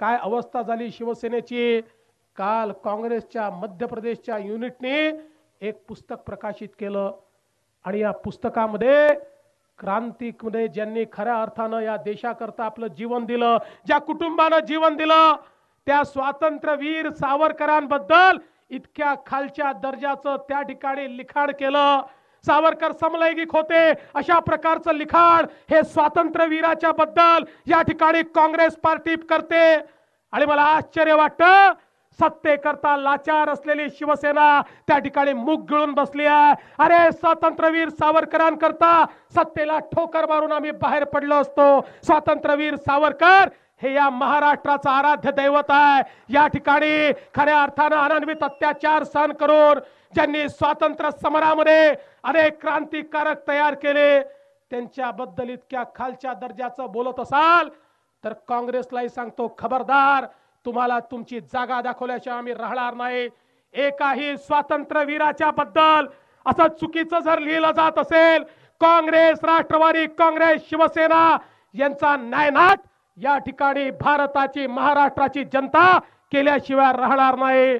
काय अवस्था झाली शिवसेनेची? काल काँग्रेसच्या मध्य प्रदेशच्या युनिटने एक पुस्तक प्रकाशित केलं. आणि या पुस्तकामध्ये क्रांतीमध्ये ज्यांनी खऱ्या अर्थानं या देशाकरता आपलं जीवन दिलं ज्या कुटुंबानं जीवन दिलं त्या स्वातंत्र्यवीर सावरकरांबद्दल इतक्या खालच्या दर्जाचं त्या ठिकाणी लिखाण केलं. सावरकर समलैंगिक होते. अशा प्रकारचं लिखाण हे स्वातंत्र्यवीराच्या बद्दल या ठिकाणी काँग्रेस पार्टी करते. आणि मला आश्चर्य वाटतं सत्तेकरता लाचार असलेली शिवसेना त्या ठिकाणी मुख गिळून बसली आहे. अरे स्वातंत्र्यवीर सावरकरांकरता सत्तेला ठोकर मारून आम्ही बाहेर पडलो असतो. स्वातंत्र्यवीर सावरकर हे या महाराष्ट्राचं आराध्य दैवत आहे. या ठिकाणी खऱ्या अर्थानं अनन्वित अत्याचार सहन करून ज्यांनी स्वातंत्र्य समरामध्ये अनेक क्रांतिकारक तयार केले त्यांच्याबद्दल इतक्या खालच्या दर्जाचं बोलत असाल तर काँग्रेसलाही सांगतो खबरदार तुम्हाला तुमची जागा दाखवल्याशिवाय आम्ही राहणार नाही. एकाही स्वातंत्र्यवीराच्या बद्दल असं चुकीचं जर लिहिलं जात असेल काँग्रेस राष्ट्रवादी काँग्रेस शिवसेना यांचा नायनाट या ठिकाणी भारताची महाराष्ट्राची जनता केल्याशिवाय राहणार नाही.